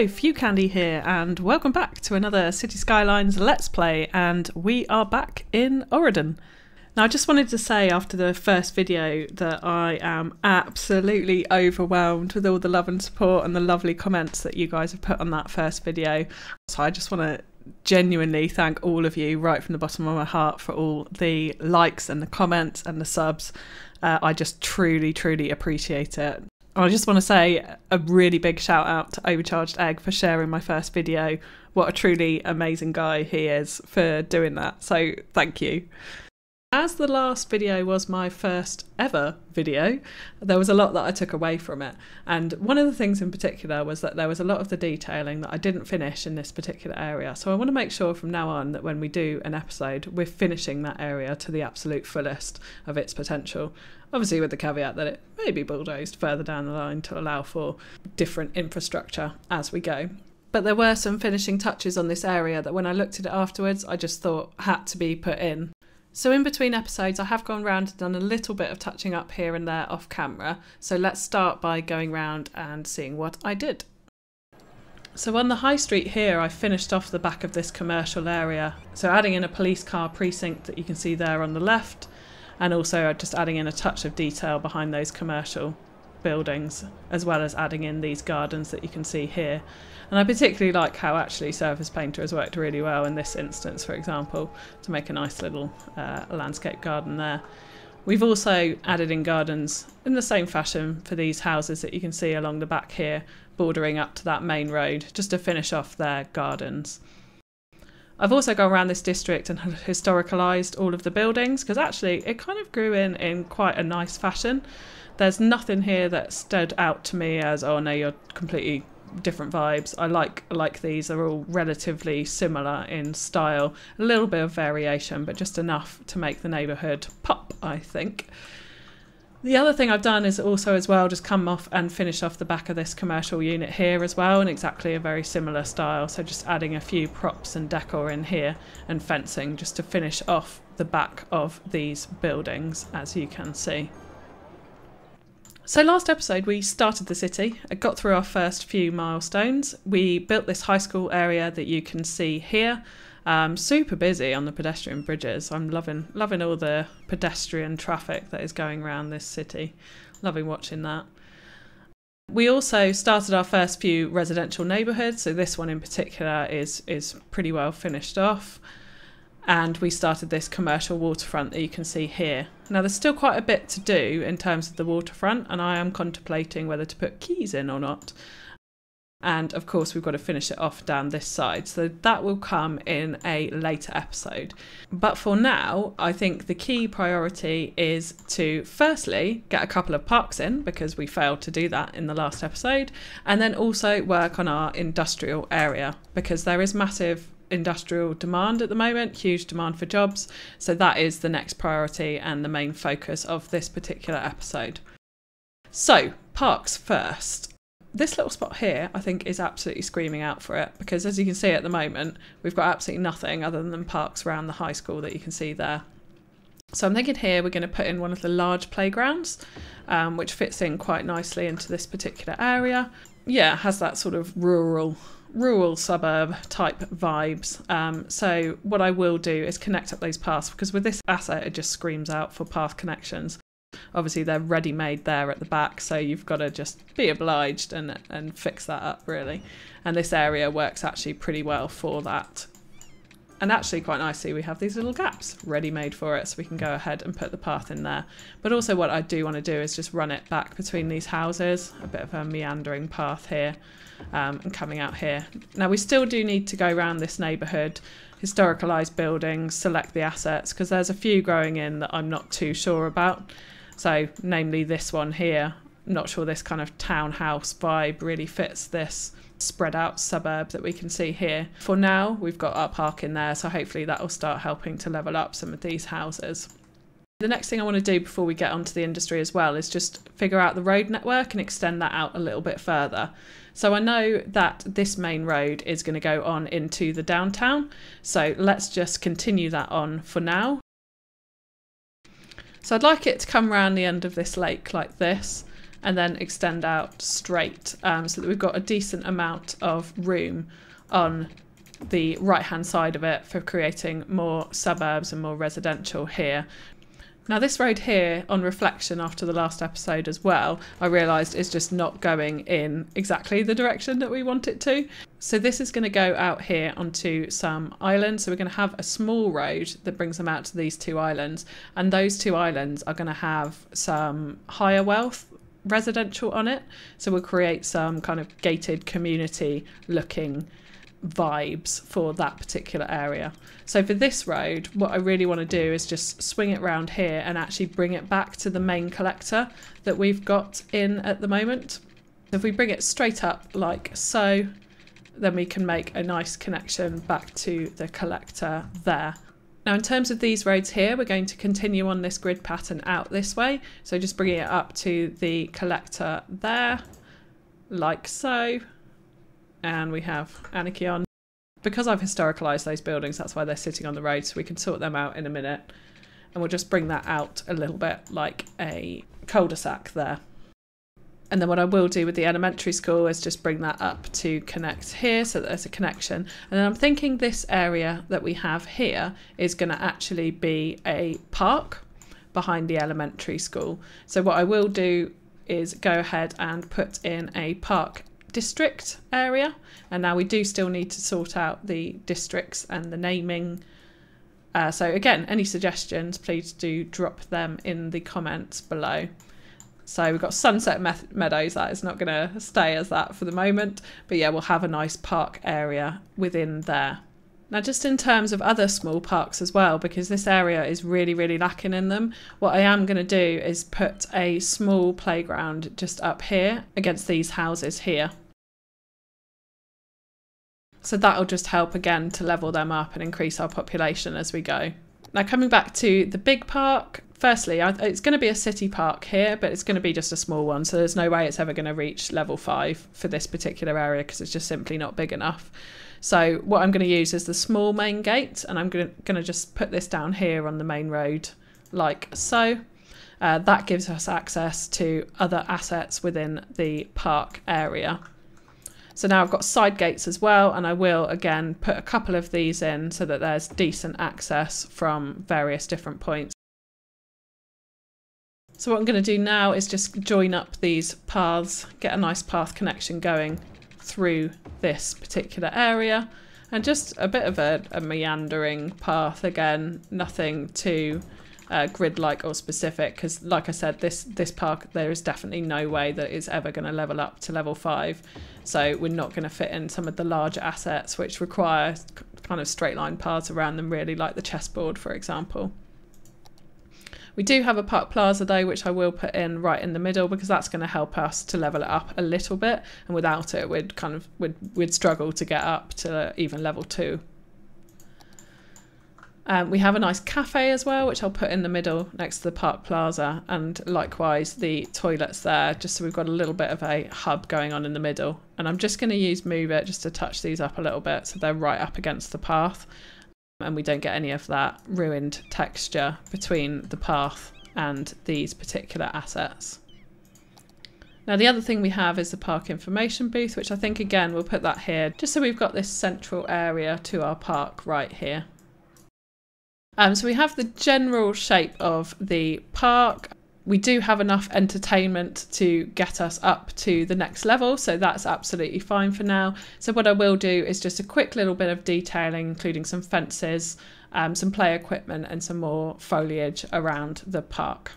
Hello, FewCandy here, and welcome back to another City Skylines Let's Play. And we are back in Auridon. Now, I just wanted to say after the first video that I am absolutely overwhelmed with all the love and support and the lovely comments that you guys have put on that first video. So, I just want to genuinely thank all of you right from the bottom of my heart for all the likes and the comments and the subs. Uh, I just truly, truly appreciate it. I just want to say a really big shout out to Overcharged Egg for sharing my first video. What a truly amazing guy he is for doing that. So thank you. As the last video was my first ever video, there was a lot that I took away from it. And one of the things in particular was that there was a lot of the detailing that I didn't finish in this particular area. So I want to make sure from now on that when we do an episode, we're finishing that area to the absolute fullest of its potential. Obviously, with the caveat that it may be bulldozed further down the line to allow for different infrastructure as we go. But there were some finishing touches on this area that when I looked at it afterwards, I just thought had to be put in so in between episodes, I have gone round and done a little bit of touching up here and there off camera. So let's start by going round and seeing what I did. So on the high street here, I finished off the back of this commercial area. So adding in a police car precinct that you can see there on the left, and also just adding in a touch of detail behind those commercial buildings, as well as adding in these gardens that you can see here. And I particularly like how actually Surface Painter has worked really well in this instance, for example, to make a nice little uh, landscape garden there. We've also added in gardens in the same fashion for these houses that you can see along the back here, bordering up to that main road, just to finish off their gardens. I've also gone around this district and historicalised all of the buildings because actually it kind of grew in in quite a nice fashion. There's nothing here that stood out to me as, oh no, you're completely different vibes. I like like these. They're all relatively similar in style. A little bit of variation, but just enough to make the neighbourhood pop, I think. The other thing I've done is also as well just come off and finish off the back of this commercial unit here as well in exactly a very similar style. So just adding a few props and decor in here and fencing just to finish off the back of these buildings as you can see. So last episode we started the city, got through our first few milestones. We built this high school area that you can see here. Um, super busy on the pedestrian bridges. I'm loving loving all the pedestrian traffic that is going around this city. Loving watching that. We also started our first few residential neighbourhoods. So this one in particular is is pretty well finished off and we started this commercial waterfront that you can see here. Now there's still quite a bit to do in terms of the waterfront and I am contemplating whether to put quays in or not. And of course we've got to finish it off down this side, so that will come in a later episode. But for now, I think the key priority is to firstly get a couple of parks in because we failed to do that in the last episode, and then also work on our industrial area because there is massive industrial demand at the moment, huge demand for jobs. So that is the next priority and the main focus of this particular episode. So, parks first. This little spot here, I think, is absolutely screaming out for it because, as you can see at the moment, we've got absolutely nothing other than parks around the high school that you can see there. So I'm thinking here we're going to put in one of the large playgrounds, um, which fits in quite nicely into this particular area. Yeah, has that sort of rural rural suburb type vibes. Um, so what I will do is connect up those paths because with this asset it just screams out for path connections. Obviously they're ready made there at the back, so you've got to just be obliged and and fix that up really. And this area works actually pretty well for that. And actually quite nicely we have these little gaps ready made for it so we can go ahead and put the path in there. But also what I do want to do is just run it back between these houses, a bit of a meandering path here um, and coming out here. Now we still do need to go around this neighbourhood, historicalise buildings, select the assets, because there's a few growing in that I'm not too sure about. So namely this one here, not sure this kind of townhouse vibe really fits this spread out suburb that we can see here. For now, we've got our park in there, so hopefully that will start helping to level up some of these houses. The next thing I want to do before we get onto the industry as well is just figure out the road network and extend that out a little bit further. So I know that this main road is going to go on into the downtown. So let's just continue that on for now. So I'd like it to come around the end of this lake like this and then extend out straight um, so that we've got a decent amount of room on the right hand side of it for creating more suburbs and more residential here. Now this road here, on reflection after the last episode as well, I realised is just not going in exactly the direction that we want it to. So this is going to go out here onto some islands. So we're going to have a small road that brings them out to these two islands. And those two islands are going to have some higher wealth residential on it. So we'll create some kind of gated community looking vibes for that particular area. So for this road, what I really want to do is just swing it around here and actually bring it back to the main collector that we've got in at the moment. If we bring it straight up like so, then we can make a nice connection back to the collector there. Now in terms of these roads here, we're going to continue on this grid pattern out this way. So just bringing it up to the collector there, like so and we have Anikion. Because I've historicalized those buildings, that's why they're sitting on the road, so we can sort them out in a minute. And we'll just bring that out a little bit like a cul-de-sac there. And then what I will do with the elementary school is just bring that up to connect here so that there's a connection. And then I'm thinking this area that we have here is going to actually be a park behind the elementary school. So what I will do is go ahead and put in a park district area. And now we do still need to sort out the districts and the naming. Uh, so again, any suggestions, please do drop them in the comments below. So we've got Sunset Meadows, that is not going to stay as that for the moment. But yeah, we'll have a nice park area within there. Now, just in terms of other small parks as well, because this area is really, really lacking in them, what I am going to do is put a small playground just up here against these houses here. So that'll just help again to level them up and increase our population as we go. Now coming back to the big park, firstly, it's going to be a city park here, but it's going to be just a small one. So there's no way it's ever going to reach level five for this particular area because it's just simply not big enough. So what I'm going to use is the small main gate and I'm going to, just put this down here on the main road like so. Uh, that gives us access to other assets within the park area. So now I've got side gates as well, and I will again put a couple of these in so that there's decent access from various different points. So what I'm going to do now is just join up these paths, get a nice path connection going through this particular area and just a bit of a, a meandering path again, nothing too uh, grid-like or specific because like I said this this park there is definitely no way that it's ever going to level up to level 5 so we're not going to fit in some of the larger assets which require kind of straight line paths around them really like the chessboard for example. We do have a park plaza though, which I will put in right in the middle because that's going to help us to level it up a little bit. And without it, we'd kind of we'd, we'd struggle to get up to even level two. Um, we have a nice cafe as well, which I'll put in the middle next to the park plaza, and likewise the toilets there, just so we've got a little bit of a hub going on in the middle. And I'm just going to use Move It just to touch these up a little bit so they're right up against the path and we don't get any of that ruined texture between the path and these particular assets. Now the other thing we have is the park information booth, which I think again we'll put that here, just so we've got this central area to our park right here. Um, so we have the general shape of the park we do have enough entertainment to get us up to the next level, so that's absolutely fine for now. So what I will do is just a quick little bit of detailing, including some fences, um, some play equipment and some more foliage around the park.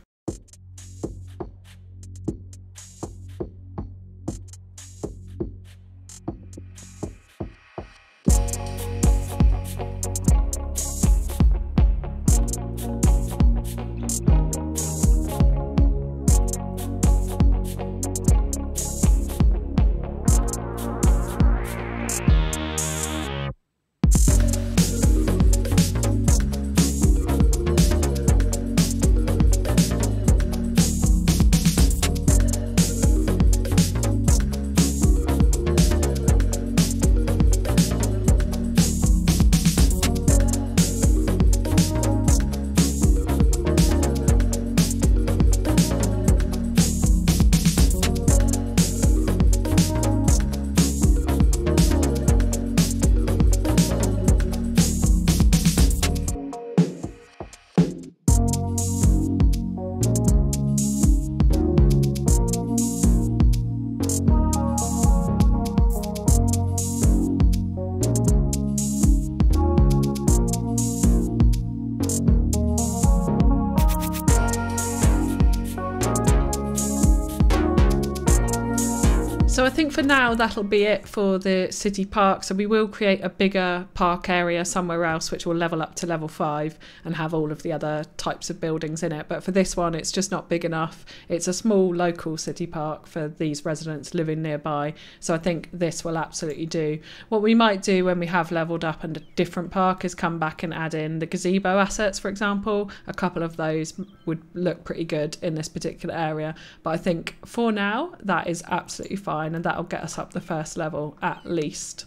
Think for now that'll be it for the city park. So we will create a bigger park area somewhere else which will level up to level 5 and have all of the other types of buildings in it. But for this one it's just not big enough. It's a small local city park for these residents living nearby. So I think this will absolutely do. What we might do when we have leveled up and a different park is come back and add in the gazebo assets for example. A couple of those would look pretty good in this particular area. But I think for now that is absolutely fine fine that'll get us up the first level at least.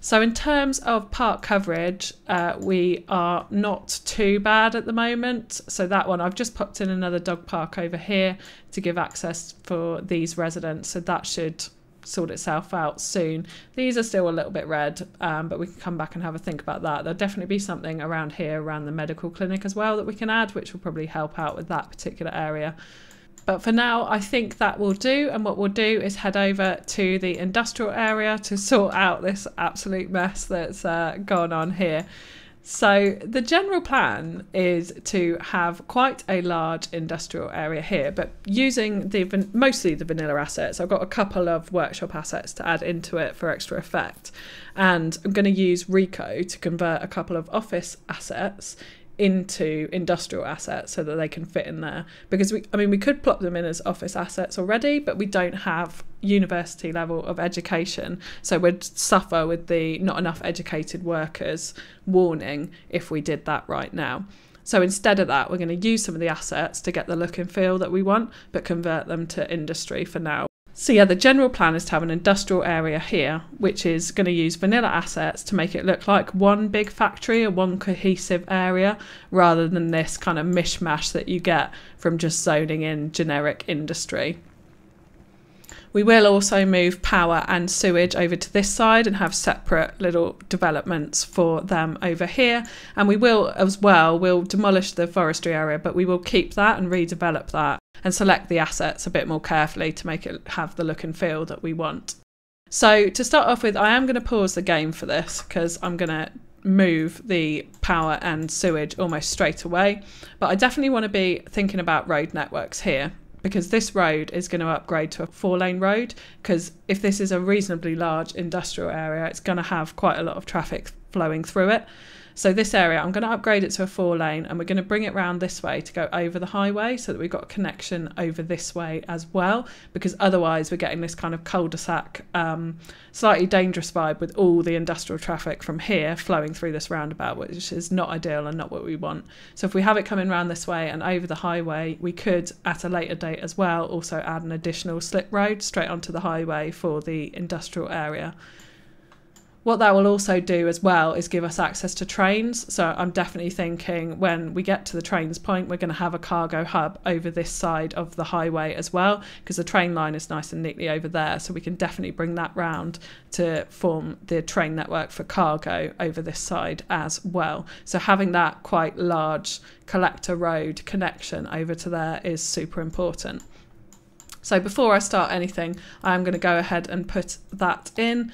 So in terms of park coverage, uh, we are not too bad at the moment. So that one, I've just popped in another dog park over here to give access for these residents. So that should sort itself out soon. These are still a little bit red, um, but we can come back and have a think about that. There'll definitely be something around here, around the medical clinic as well that we can add, which will probably help out with that particular area. But for now, I think that will do. And what we'll do is head over to the industrial area to sort out this absolute mess that's uh, gone on here. So the general plan is to have quite a large industrial area here, but using the mostly the vanilla assets. I've got a couple of workshop assets to add into it for extra effect, and I'm going to use Rico to convert a couple of office assets into industrial assets so that they can fit in there. Because we I mean we could plop them in as office assets already but we don't have university level of education. So we'd suffer with the not enough educated workers warning if we did that right now. So instead of that we're going to use some of the assets to get the look and feel that we want but convert them to industry for now so yeah, the general plan is to have an industrial area here, which is going to use vanilla assets to make it look like one big factory or one cohesive area, rather than this kind of mishmash that you get from just zoning in generic industry. We will also move power and sewage over to this side and have separate little developments for them over here. And we will as well, we'll demolish the forestry area, but we will keep that and redevelop that and select the assets a bit more carefully to make it have the look and feel that we want. So to start off with, I am going to pause the game for this because I'm going to move the power and sewage almost straight away. But I definitely want to be thinking about road networks here because this road is going to upgrade to a four lane road because if this is a reasonably large industrial area, it's going to have quite a lot of traffic flowing through it. So this area, I'm going to upgrade it to a four lane and we're going to bring it round this way to go over the highway so that we've got a connection over this way as well, because otherwise we're getting this kind of cul-de-sac, um, slightly dangerous vibe with all the industrial traffic from here flowing through this roundabout, which is not ideal and not what we want. So if we have it coming round this way and over the highway, we could at a later date as well also add an additional slip road straight onto the highway for the industrial area. What that will also do as well is give us access to trains. So I'm definitely thinking when we get to the trains point, we're going to have a cargo hub over this side of the highway as well, because the train line is nice and neatly over there. So we can definitely bring that round to form the train network for cargo over this side as well. So having that quite large collector road connection over to there is super important. So before I start anything, I'm going to go ahead and put that in.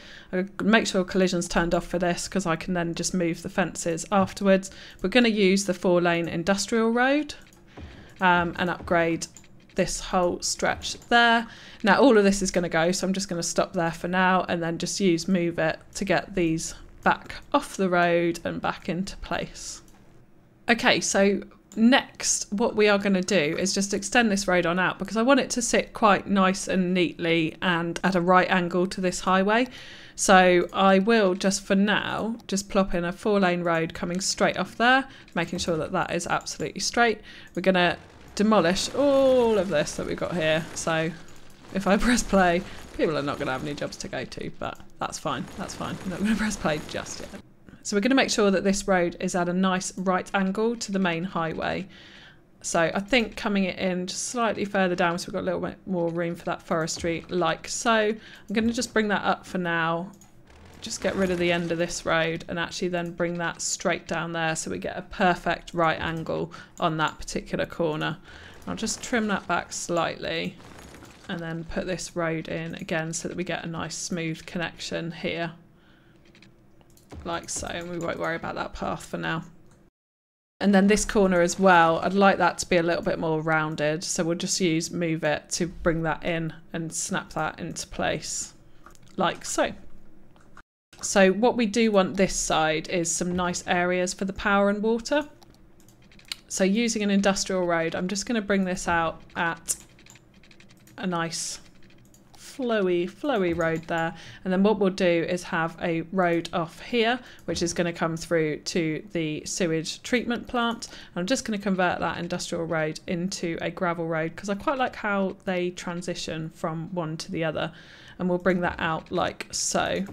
Make sure collision's turned off for this because I can then just move the fences afterwards. We're going to use the four lane industrial road um, and upgrade this whole stretch there. Now all of this is going to go, so I'm just going to stop there for now and then just use move it to get these back off the road and back into place. Okay, so next what we are going to do is just extend this road on out because I want it to sit quite nice and neatly and at a right angle to this highway. So I will just for now just plop in a four lane road coming straight off there, making sure that that is absolutely straight. We're going to demolish all of this that we've got here. So if I press play, people are not going to have any jobs to go to, but that's fine. That's fine. I'm not going to press play just yet. So we're going to make sure that this road is at a nice right angle to the main highway. So I think coming it in just slightly further down so we've got a little bit more room for that forestry like so. I'm going to just bring that up for now. Just get rid of the end of this road and actually then bring that straight down there so we get a perfect right angle on that particular corner. I'll just trim that back slightly and then put this road in again so that we get a nice smooth connection here like so, and we won't worry about that path for now. And then this corner as well, I'd like that to be a little bit more rounded. So we'll just use move it to bring that in and snap that into place like so. So what we do want this side is some nice areas for the power and water. So using an industrial road, I'm just going to bring this out at a nice flowy, flowy road there. And then what we'll do is have a road off here, which is going to come through to the sewage treatment plant. I'm just going to convert that industrial road into a gravel road because I quite like how they transition from one to the other. And we'll bring that out like so.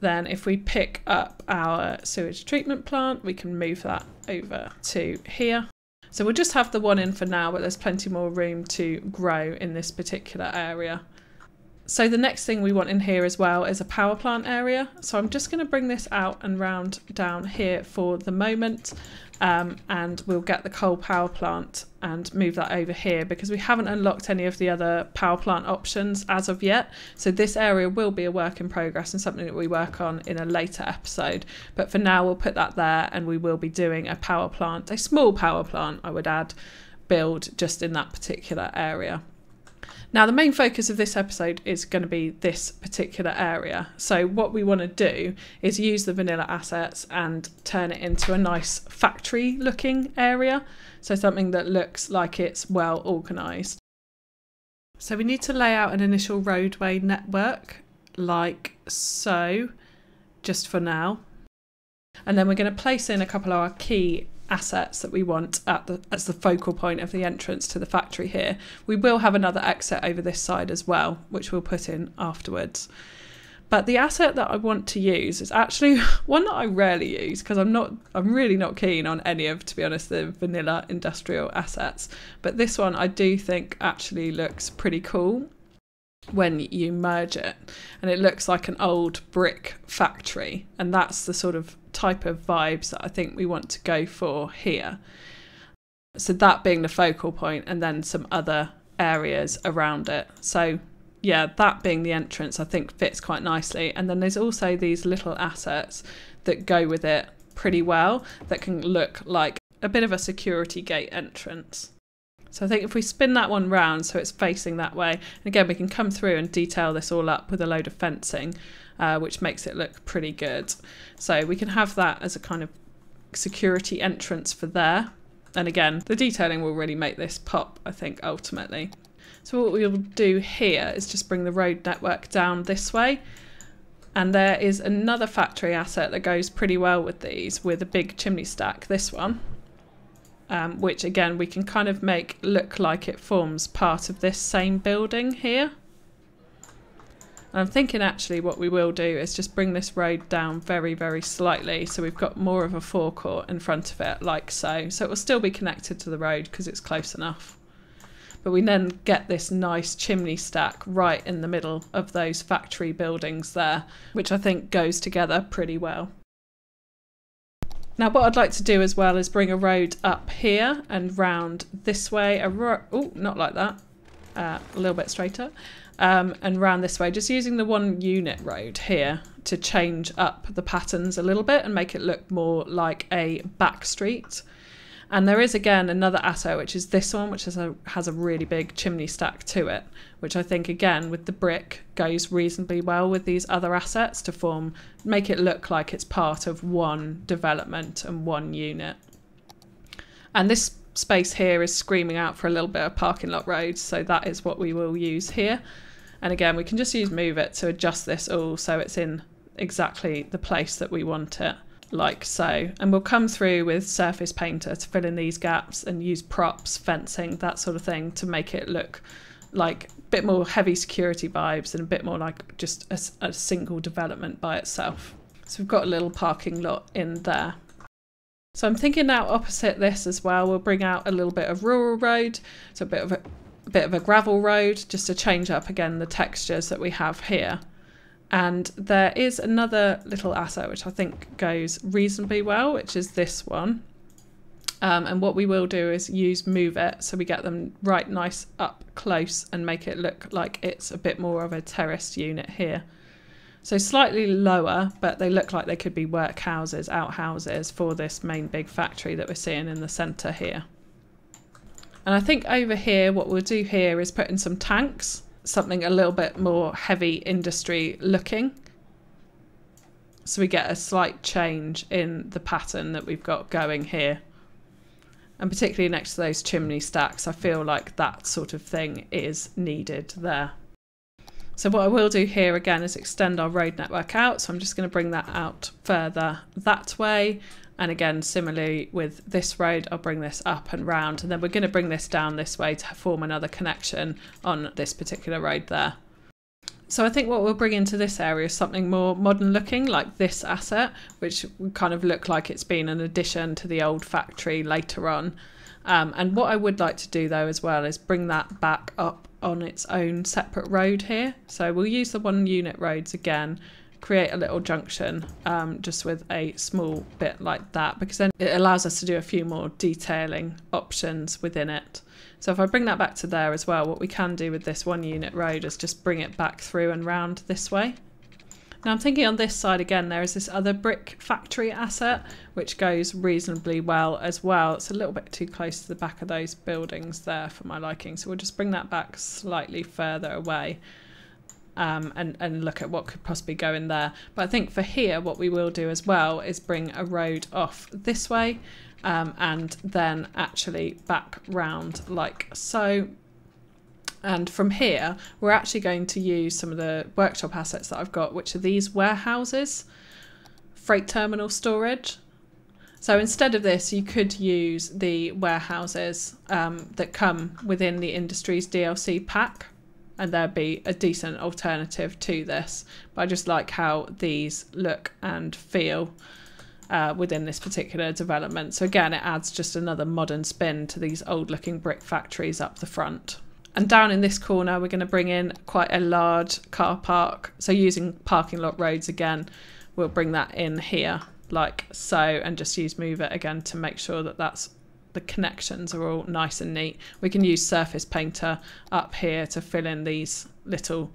Then if we pick up our sewage treatment plant, we can move that over to here. So we'll just have the one in for now, but there's plenty more room to grow in this particular area. So the next thing we want in here as well is a power plant area. So I'm just going to bring this out and round down here for the moment. Um, and we'll get the coal power plant and move that over here because we haven't unlocked any of the other power plant options as of yet. So this area will be a work in progress and something that we work on in a later episode. But for now, we'll put that there and we will be doing a power plant, a small power plant, I would add, build just in that particular area. Now, the main focus of this episode is going to be this particular area. So, what we want to do is use the vanilla assets and turn it into a nice factory looking area. So, something that looks like it's well organised. So, we need to lay out an initial roadway network like so, just for now. And then we're going to place in a couple of our key assets that we want at the as the focal point of the entrance to the factory here. We will have another exit over this side as well, which we'll put in afterwards. But the asset that I want to use is actually one that I rarely use because I'm not I'm really not keen on any of to be honest the vanilla industrial assets. But this one I do think actually looks pretty cool when you merge it and it looks like an old brick factory and that's the sort of type of vibes that I think we want to go for here. So that being the focal point and then some other areas around it. So yeah, that being the entrance I think fits quite nicely. And then there's also these little assets that go with it pretty well that can look like a bit of a security gate entrance. So I think if we spin that one round so it's facing that way, and again we can come through and detail this all up with a load of fencing, uh, which makes it look pretty good. So we can have that as a kind of security entrance for there. And again, the detailing will really make this pop, I think, ultimately. So what we'll do here is just bring the road network down this way. And there is another factory asset that goes pretty well with these, with a big chimney stack, this one um, which again we can kind of make look like it forms part of this same building here. I'm thinking actually what we will do is just bring this road down very, very slightly so we've got more of a forecourt in front of it, like so. So it will still be connected to the road because it's close enough. But we then get this nice chimney stack right in the middle of those factory buildings there, which I think goes together pretty well. Now what I'd like to do as well is bring a road up here and round this way. A oh, not like that. Uh, a little bit straighter. Um, and round this way, just using the one unit road here to change up the patterns a little bit and make it look more like a back street. And there is again another asset, which is this one, which a, has a really big chimney stack to it, which I think again with the brick goes reasonably well with these other assets to form, make it look like it's part of one development and one unit. And this space here is screaming out for a little bit of parking lot road, so that is what we will use here. And again, we can just use move it to adjust this all so it's in exactly the place that we want it like so. And we'll come through with Surface Painter to fill in these gaps and use props, fencing, that sort of thing to make it look like a bit more heavy security vibes and a bit more like just a, a single development by itself. So we've got a little parking lot in there. So I'm thinking now opposite this as well, we'll bring out a little bit of rural road, so a bit of a, a bit of a gravel road, just to change up again the textures that we have here. And there is another little asset which I think goes reasonably well, which is this one. Um, and what we will do is use move it so we get them right nice up close and make it look like it's a bit more of a terraced unit here. So slightly lower, but they look like they could be workhouses, outhouses for this main big factory that we're seeing in the centre here. And I think over here, what we'll do here is put in some tanks, something a little bit more heavy industry looking. So we get a slight change in the pattern that we've got going here. And particularly next to those chimney stacks, I feel like that sort of thing is needed there. So what I will do here again is extend our road network out. So I'm just going to bring that out further that way. And again, similarly with this road, I'll bring this up and round. And then we're going to bring this down this way to form another connection on this particular road there. So I think what we'll bring into this area is something more modern looking, like this asset, which kind of look like it's been an addition to the old factory later on. Um, and what I would like to do though as well is bring that back up on its own separate road here. So we'll use the one unit roads again, create a little junction um, just with a small bit like that because then it allows us to do a few more detailing options within it. So if I bring that back to there as well, what we can do with this one unit road is just bring it back through and round this way. Now I'm thinking on this side again, there is this other brick factory asset, which goes reasonably well as well. It's a little bit too close to the back of those buildings there for my liking. So we'll just bring that back slightly further away. Um, and, and look at what could possibly go in there. But I think for here, what we will do as well is bring a road off this way um, and then actually back round like so. And from here, we're actually going to use some of the workshop assets that I've got, which are these warehouses, freight terminal storage. So instead of this, you could use the warehouses um, that come within the Industries DLC pack, and there'd be a decent alternative to this. But I just like how these look and feel uh, within this particular development. So again, it adds just another modern spin to these old looking brick factories up the front. And down in this corner, we're going to bring in quite a large car park. So using parking lot roads again, we'll bring that in here like so and just use move it again to make sure that that's the connections are all nice and neat. We can use surface painter up here to fill in these little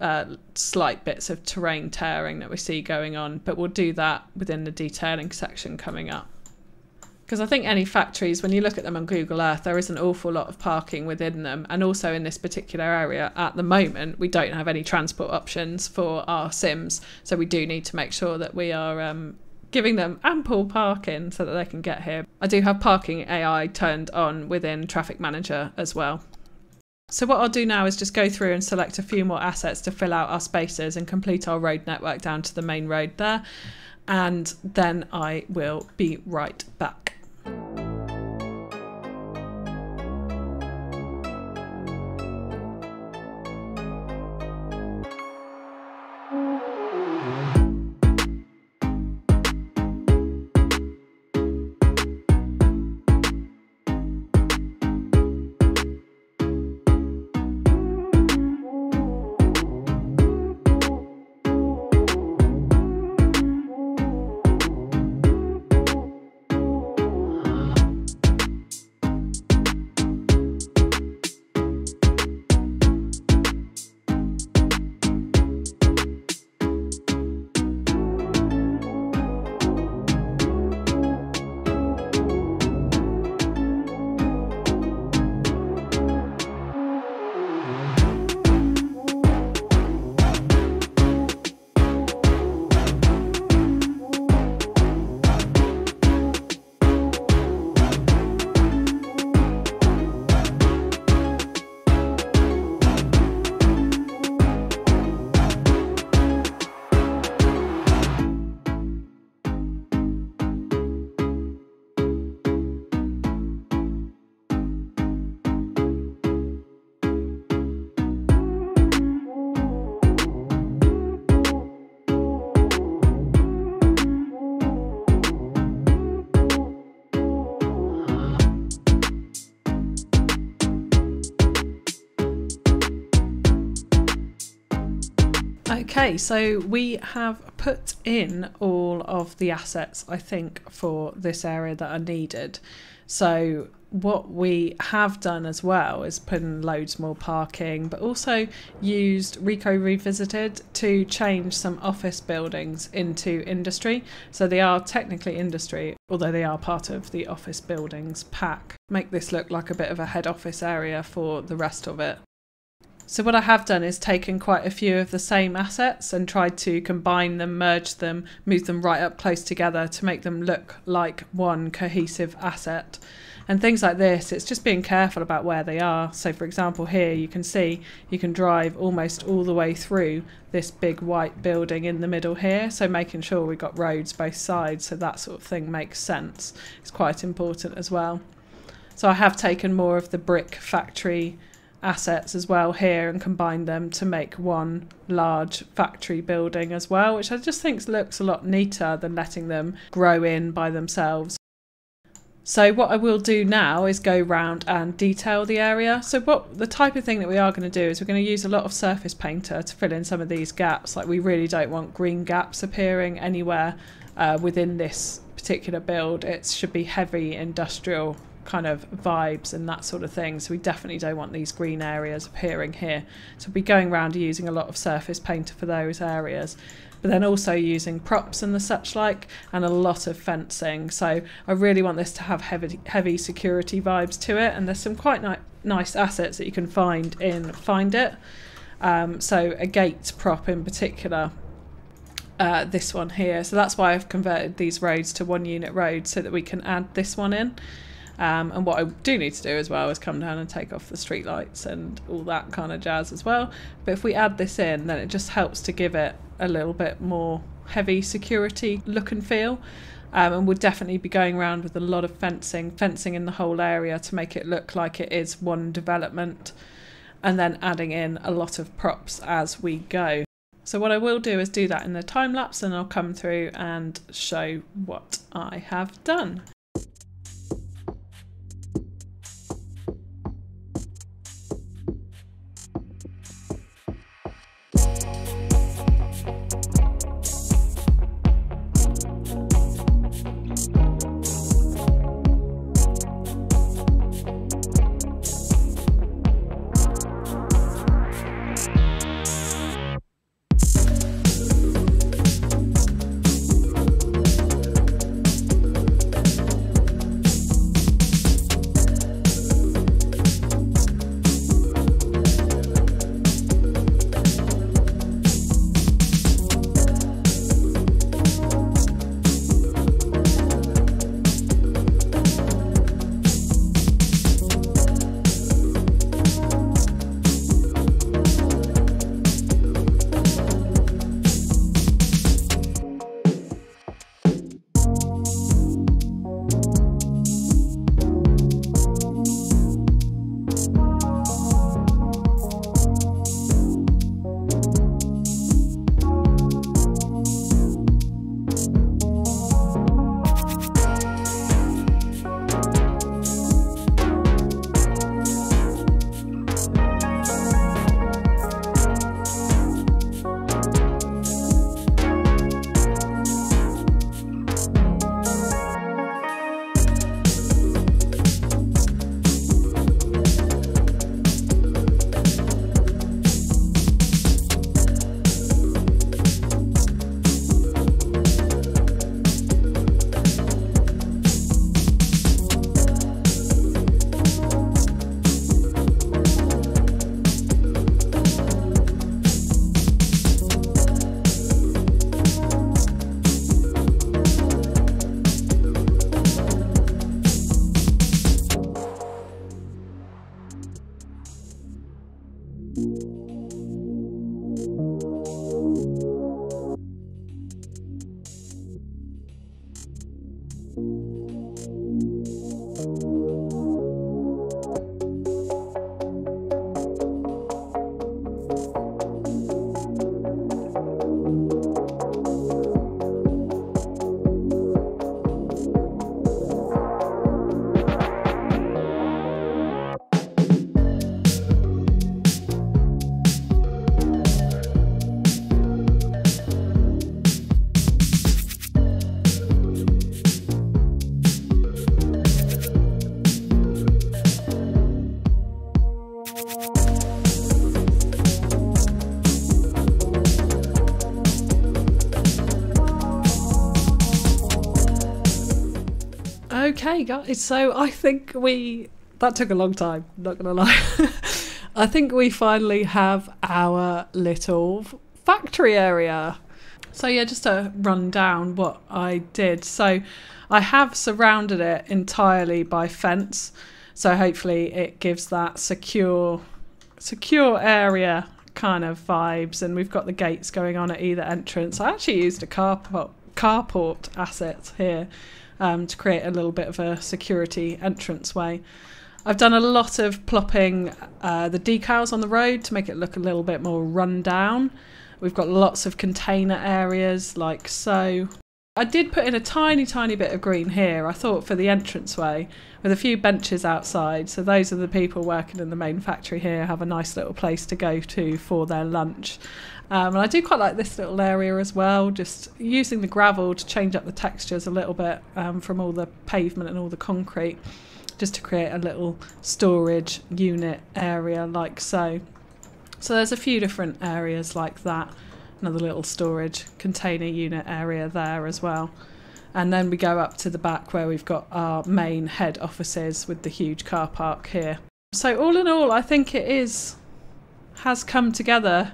uh, slight bits of terrain tearing that we see going on, but we'll do that within the detailing section coming up. Because I think any factories, when you look at them on Google Earth, there is an awful lot of parking within them. And also in this particular area, at the moment, we don't have any transport options for our Sims. So we do need to make sure that we are um, giving them ample parking so that they can get here. I do have parking AI turned on within Traffic Manager as well. So what I'll do now is just go through and select a few more assets to fill out our spaces and complete our road network down to the main road there. And then I will be right back. Okay, so we have put in all of the assets, I think, for this area that are needed. So what we have done as well is put in loads more parking, but also used Rico Revisited to change some office buildings into industry. So they are technically industry, although they are part of the office buildings pack. Make this look like a bit of a head office area for the rest of it. So what I have done is taken quite a few of the same assets and tried to combine them, merge them, move them right up close together to make them look like one cohesive asset. And things like this, it's just being careful about where they are. So for example, here you can see you can drive almost all the way through this big white building in the middle here. So making sure we've got roads both sides so that sort of thing makes sense. It's quite important as well. So I have taken more of the brick factory assets as well here and combine them to make one large factory building as well, which I just think looks a lot neater than letting them grow in by themselves. So what I will do now is go round and detail the area. So what the type of thing that we are going to do is we're going to use a lot of surface painter to fill in some of these gaps. Like we really don't want green gaps appearing anywhere uh, within this particular build. It should be heavy industrial kind of vibes and that sort of thing. So we definitely don't want these green areas appearing here. So we'll be going around using a lot of surface painter for those areas. But then also using props and the such like and a lot of fencing. So I really want this to have heavy heavy security vibes to it and there's some quite ni nice assets that you can find in Find It. Um, so a gate prop in particular uh, this one here. So that's why I've converted these roads to one unit roads so that we can add this one in. Um, and what I do need to do as well is come down and take off the street lights and all that kind of jazz as well. But if we add this in, then it just helps to give it a little bit more heavy security look and feel. Um, and we'll definitely be going around with a lot of fencing, fencing in the whole area to make it look like it is one development, and then adding in a lot of props as we go. So what I will do is do that in the time lapse and I'll come through and show what I have done. So I think we that took a long time. Not gonna lie. I think we finally have our little factory area. So yeah, just to run down what I did. So I have surrounded it entirely by fence. So hopefully it gives that secure secure area kind of vibes and we've got the gates going on at either entrance. I actually used a carport carport asset here um, to create a little bit of a security entrance way. I've done a lot of plopping uh, the decals on the road to make it look a little bit more run down. We've got lots of container areas like so. I did put in a tiny, tiny bit of green here, I thought for the entranceway, with a few benches outside. So those are the people working in the main factory here have a nice little place to go to for their lunch. Um, and I do quite like this little area as well, just using the gravel to change up the textures a little bit um, from all the pavement and all the concrete, just to create a little storage unit area like so. So there's a few different areas like that. Another little storage container unit area there as well. And then we go up to the back where we've got our main head offices with the huge car park here. So all in all, I think it is has come together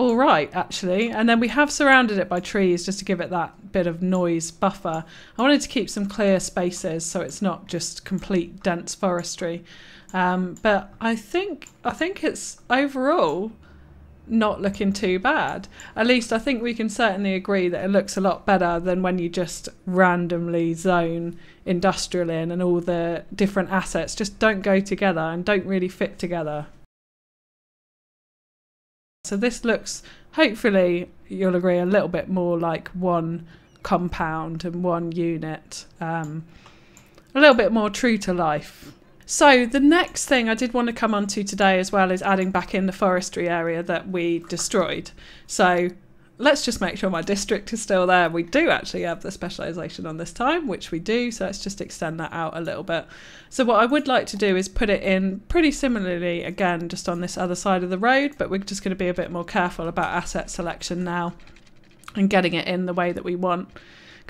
all right actually and then we have surrounded it by trees just to give it that bit of noise buffer i wanted to keep some clear spaces so it's not just complete dense forestry um, but I think I think it's overall not looking too bad. At least I think we can certainly agree that it looks a lot better than when you just randomly zone industrial in and all the different assets just don't go together and don't really fit together. So this looks, hopefully, you'll agree, a little bit more like one compound and one unit. Um, a little bit more true to life. So the next thing I did want to come on to today as well is adding back in the forestry area that we destroyed. So let's just make sure my district is still there. We do actually have the specialisation on this time, which we do, so let's just extend that out a little bit. So what I would like to do is put it in pretty similarly, again, just on this other side of the road, but we're just going to be a bit more careful about asset selection now and getting it in the way that we want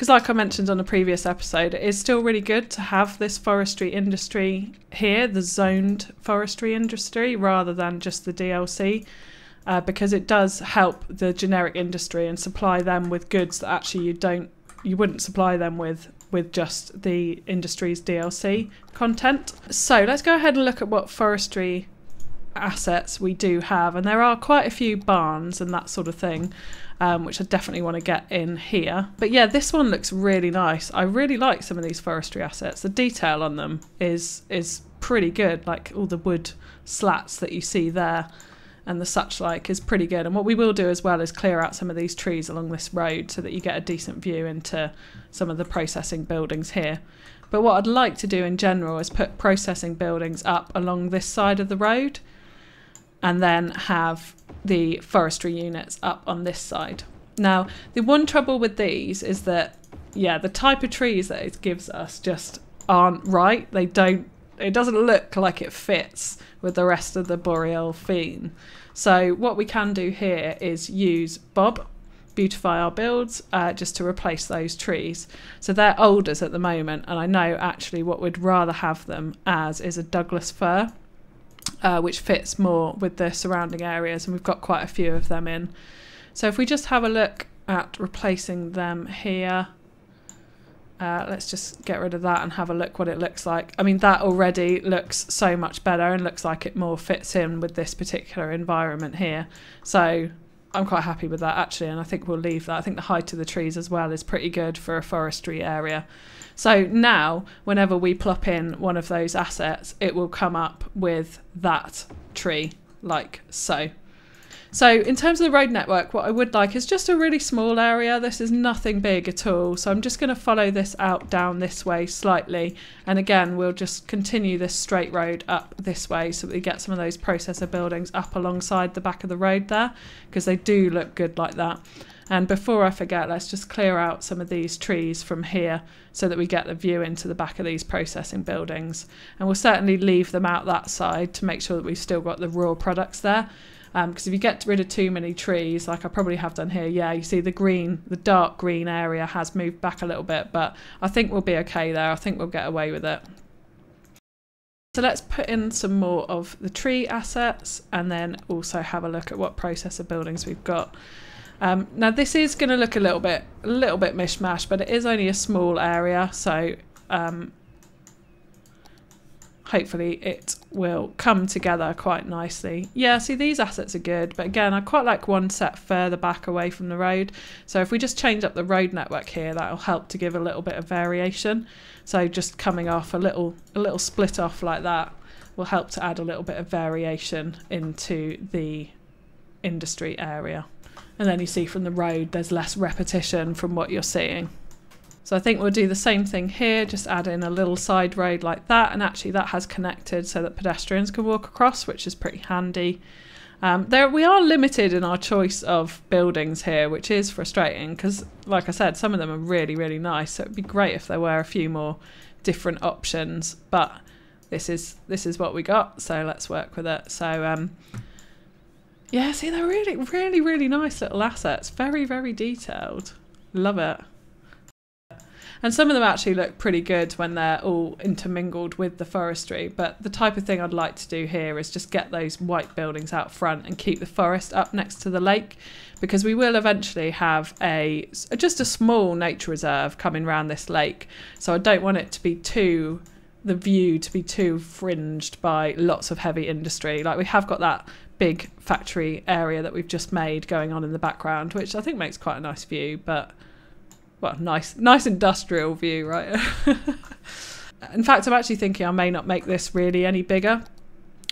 because like I mentioned on a previous episode, it is still really good to have this forestry industry here, the zoned forestry industry, rather than just the DLC, uh, because it does help the generic industry and supply them with goods that actually you don't, you wouldn't supply them with with just the industry's DLC content. So let's go ahead and look at what forestry assets we do have, and there are quite a few barns and that sort of thing, um, which I definitely want to get in here. But yeah, this one looks really nice. I really like some of these forestry assets. The detail on them is is pretty good, like all the wood slats that you see there and the such like is pretty good. And what we will do as well is clear out some of these trees along this road so that you get a decent view into some of the processing buildings here. But what I'd like to do in general is put processing buildings up along this side of the road and then have the forestry units up on this side. Now, the one trouble with these is that, yeah, the type of trees that it gives us just aren't right. They don't, it doesn't look like it fits with the rest of the boreal theme. So what we can do here is use Bob, beautify our builds, uh, just to replace those trees. So they're alders at the moment, and I know actually what we'd rather have them as is a Douglas fir uh, which fits more with the surrounding areas, and we've got quite a few of them in. So if we just have a look at replacing them here, uh, let's just get rid of that and have a look what it looks like. I mean, that already looks so much better and looks like it more fits in with this particular environment here. So I'm quite happy with that actually, and I think we'll leave that. I think the height of the trees as well is pretty good for a forestry area. So now, whenever we plop in one of those assets, it will come up with that tree, like so. So in terms of the road network, what I would like is just a really small area. This is nothing big at all. So I'm just going to follow this out down this way slightly. And again, we'll just continue this straight road up this way so that we get some of those processor buildings up alongside the back of the road there because they do look good like that. And before I forget, let's just clear out some of these trees from here so that we get the view into the back of these processing buildings. And we'll certainly leave them out that side to make sure that we've still got the raw products there. Because um, if you get rid of too many trees, like I probably have done here, yeah, you see the green, the dark green area has moved back a little bit, but I think we'll be okay there. I think we'll get away with it. So let's put in some more of the tree assets and then also have a look at what processor buildings we've got. Um, now this is going to look a little bit, a little bit mishmash, but it is only a small area, so um, hopefully it will come together quite nicely. Yeah, see these assets are good, but again, I quite like one set further back away from the road. So if we just change up the road network here, that'll help to give a little bit of variation. So just coming off a little, a little split off like that will help to add a little bit of variation into the industry area. And then you see from the road, there's less repetition from what you're seeing. So I think we'll do the same thing here, just add in a little side road like that. And actually that has connected so that pedestrians can walk across, which is pretty handy. Um, there we are limited in our choice of buildings here, which is frustrating because, like I said, some of them are really, really nice. So it'd be great if there were a few more different options. But this is this is what we got, so let's work with it. So um, yeah, see, they're really, really, really nice little assets. Very, very detailed. Love it. And some of them actually look pretty good when they're all intermingled with the forestry. But the type of thing I'd like to do here is just get those white buildings out front and keep the forest up next to the lake because we will eventually have a just a small nature reserve coming around this lake. So I don't want it to be too the view to be too fringed by lots of heavy industry. Like we have got that big factory area that we've just made going on in the background, which I think makes quite a nice view, but well, nice, nice industrial view, right? in fact, I'm actually thinking I may not make this really any bigger.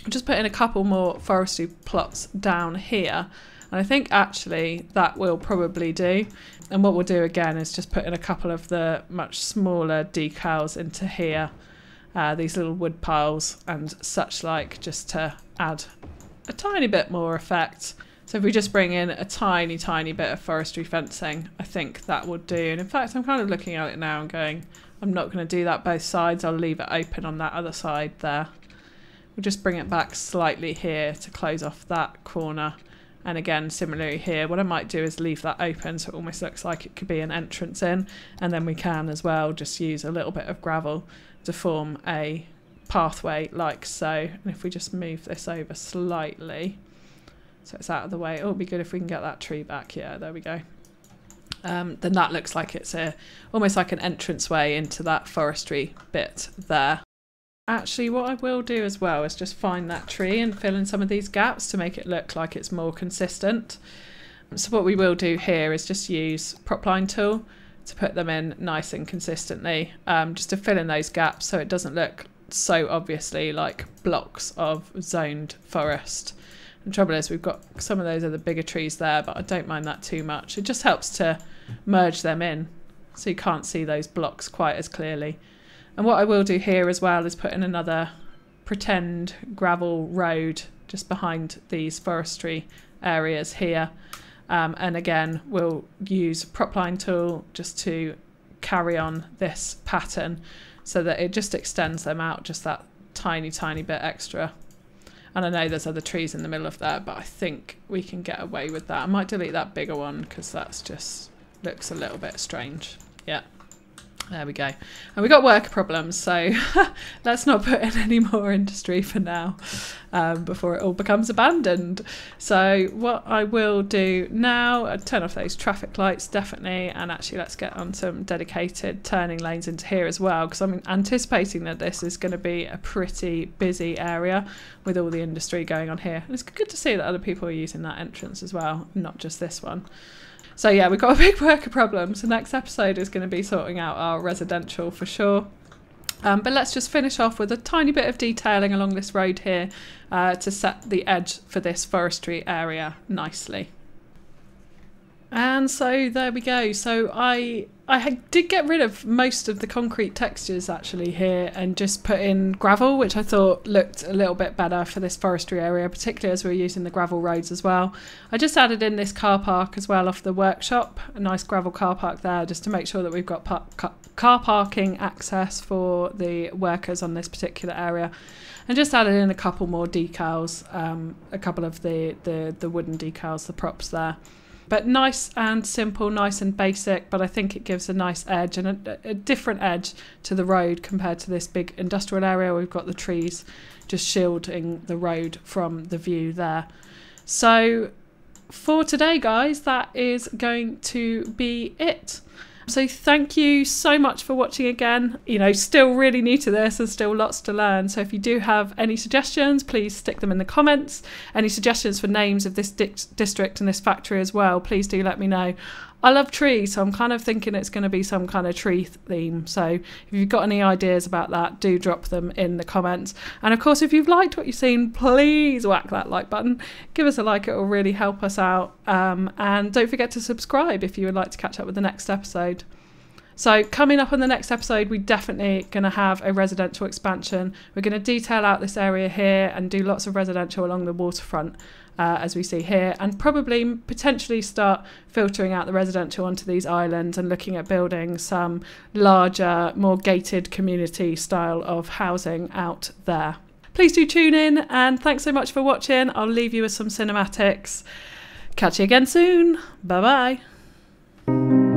I'm just putting a couple more forestry plots down here. And I think actually that will probably do. And what we'll do again is just put in a couple of the much smaller decals into here. Uh, these little wood piles and such like just to add a tiny bit more effect. So if we just bring in a tiny, tiny bit of forestry fencing, I think that would do. And in fact, I'm kind of looking at it now and going, I'm not going to do that both sides. I'll leave it open on that other side there. We'll just bring it back slightly here to close off that corner. And again, similarly here, what I might do is leave that open so it almost looks like it could be an entrance in. And then we can as well just use a little bit of gravel to form a pathway like so. And if we just move this over slightly, so it's out of the way. Oh, it'll be good if we can get that tree back. Yeah, there we go. Um, then that looks like it's a almost like an entranceway into that forestry bit there. Actually, what I will do as well is just find that tree and fill in some of these gaps to make it look like it's more consistent. So what we will do here is just use prop line tool to put them in nice and consistently, um, just to fill in those gaps so it doesn't look so obviously like blocks of zoned forest. The trouble is we've got some of those the bigger trees there, but I don't mind that too much. It just helps to merge them in so you can't see those blocks quite as clearly. And what I will do here as well is put in another pretend gravel road just behind these forestry areas here. Um, and again, we'll use prop line tool just to carry on this pattern so that it just extends them out just that tiny, tiny bit extra. And I know there's other trees in the middle of there, but I think we can get away with that. I might delete that bigger one because that's just looks a little bit strange. Yeah. There we go. And we got work problems, so let's not put in any more industry for now um, before it all becomes abandoned. So what I will do now, I'll uh, turn off those traffic lights definitely, and actually let's get on some dedicated turning lanes into here as well, because I'm anticipating that this is going to be a pretty busy area with all the industry going on here. And it's good to see that other people are using that entrance as well, not just this one. So yeah, we've got a big worker problem. So next episode is going to be sorting out our residential for sure. Um, but let's just finish off with a tiny bit of detailing along this road here uh, to set the edge for this forestry area nicely. And so there we go. So I I did get rid of most of the concrete textures actually here and just put in gravel, which I thought looked a little bit better for this forestry area, particularly as we are using the gravel roads as well. I just added in this car park as well off the workshop, a nice gravel car park there, just to make sure that we've got car parking access for the workers on this particular area, and just added in a couple more decals, um, a couple of the, the, the wooden decals, the props there. But nice and simple, nice and basic, but I think it gives a nice edge and a, a different edge to the road compared to this big industrial area. We've got the trees just shielding the road from the view there. So for today, guys, that is going to be it. So thank you so much for watching again. You know, still really new to this and still lots to learn. So if you do have any suggestions, please stick them in the comments. Any suggestions for names of this di district and this factory as well, please do let me know. I love trees, so I'm kind of thinking it's going to be some kind of tree theme. So if you've got any ideas about that, do drop them in the comments. And of course, if you've liked what you've seen, please whack that like button. Give us a like, it will really help us out. Um, and don't forget to subscribe if you would like to catch up with the next episode. So coming up on the next episode, we're definitely going to have a residential expansion. We're going to detail out this area here and do lots of residential along the waterfront. Uh, as we see here, and probably potentially start filtering out the residential onto these islands and looking at building some larger, more gated community style of housing out there. Please do tune in and thanks so much for watching. I'll leave you with some cinematics. Catch you again soon. Bye bye.